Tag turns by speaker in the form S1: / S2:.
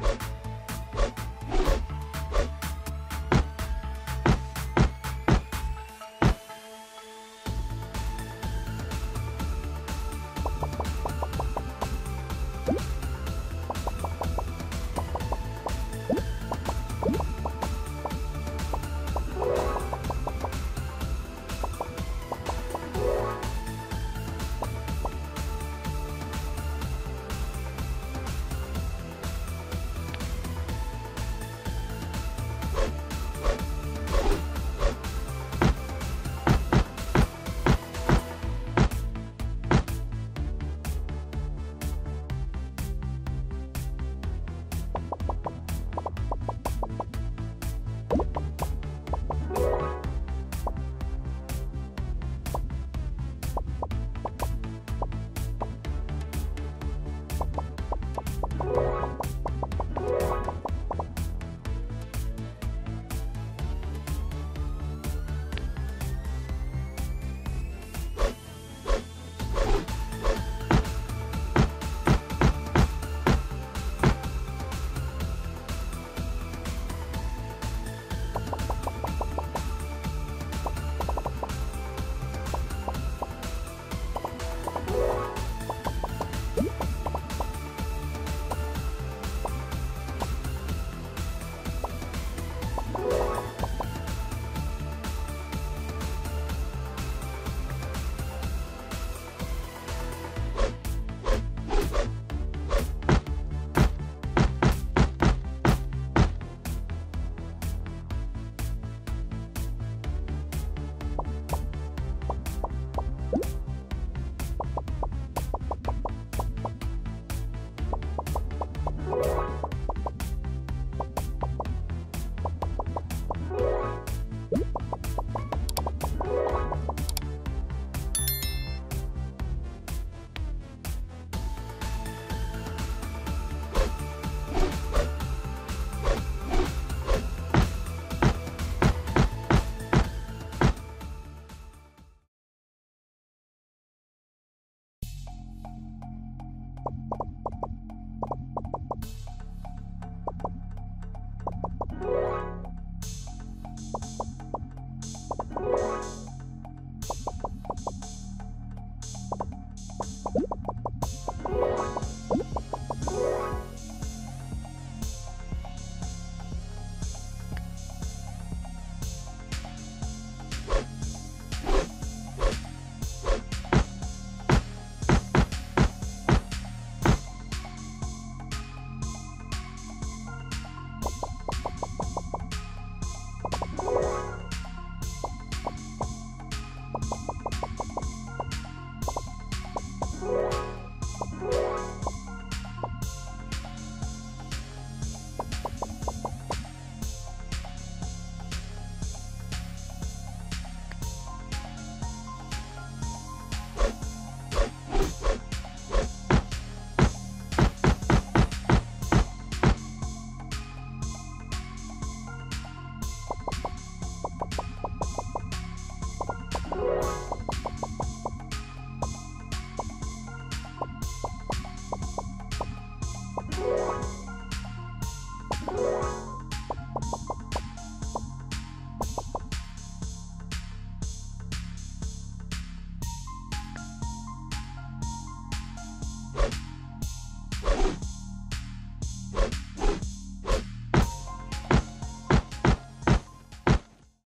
S1: Bye.